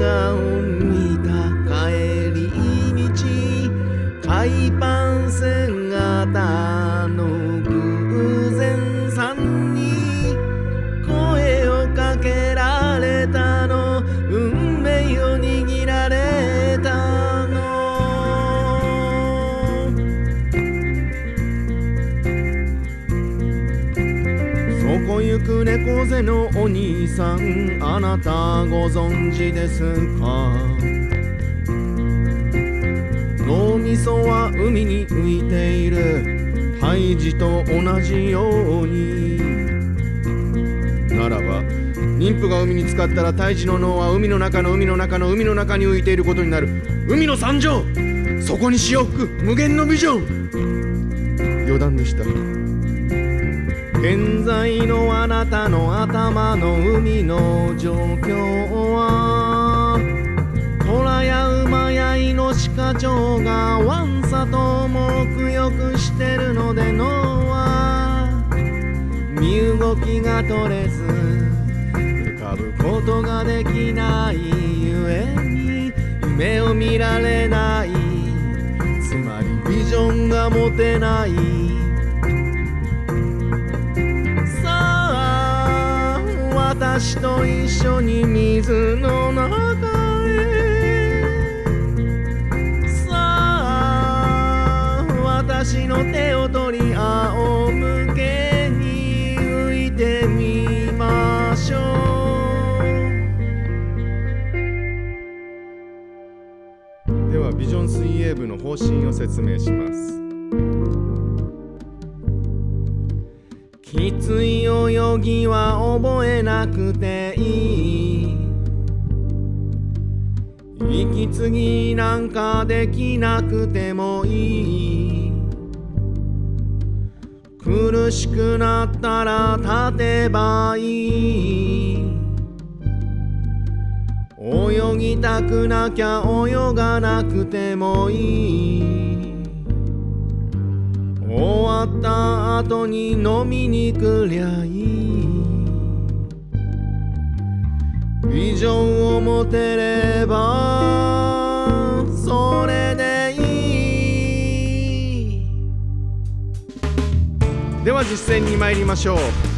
ngao く猫背のお兄さんあなたご存知ですか？脳みそは海に浮いている。ハイジと同じように。ならば妊婦が海に浸かったら胎児の脳は海の中の海の中の海の中に浮いていることになる。海の惨状。そこに潮吹く無限のビジョン。余談でした。現在のあなたの頭の海の状況は虎や馬やイノシカチョウがワンサと目浴してるので脳は身動きが取れず浮かぶことができないゆえに夢を見られない。つまりビジョンが持てない。私と一緒に水の中へさあ私の手を取り仰向けに浮いてみましょうではビジョン水泳部の方針を説明します。きつい泳ぎは覚えなくていい。息継ぎなんかできなくてもいい。苦しくなったら立てばいい。泳ぎたくなきゃ泳がなくてもいい。後に飲みに来りゃいい。ビジョンを持てればそれでいい。では実践に参りましょう。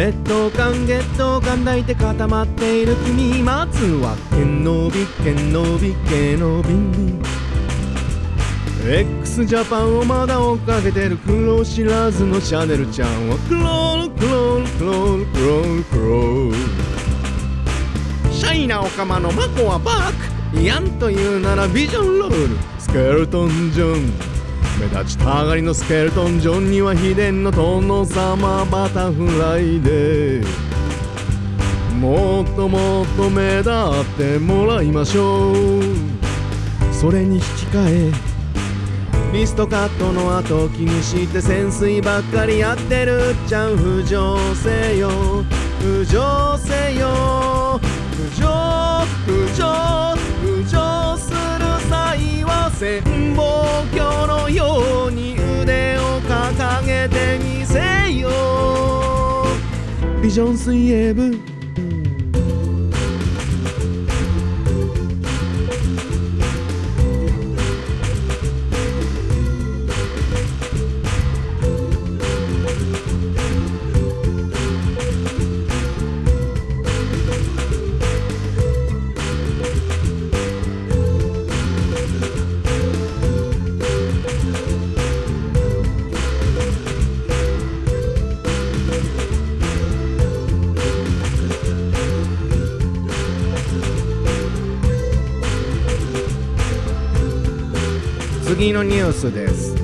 劣等感ゲット感抱いて固まっている君まずはけんのびけんのびけのびん x ジャパンをまだ追っかけてる苦労知らずのシャネルちゃんはクロールクロールクロールクロールクロール。シャイなオカマのマコはバーク。やんと言うならビジョンロール。スケルトンジョン。目立ちたがりのスケルトンジョンには秘伝の殿様バタフライで。もっともっと目立ってもらいましょう。それに引き換えリストカットの後気にして潜水ばっかりやってるっちゃん浮上せよ。浮上せよ。ビジョン次のニュースです。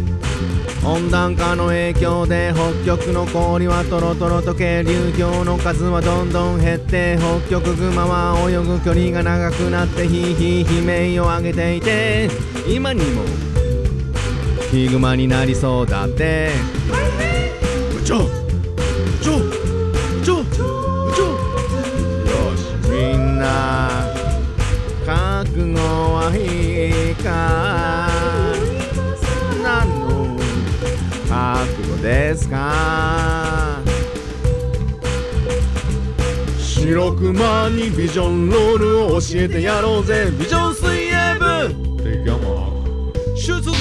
温暖化の影響で北極の氷はトロトロ溶け流氷の数はどんどん減って北極熊は泳ぐ距離が長くなってヒーヒー悲鳴を上げていて今にもヒグマになりそうだって。ですか？白熊にビジョンロールを教えてやろうぜ。ビジョン水泳部。出動。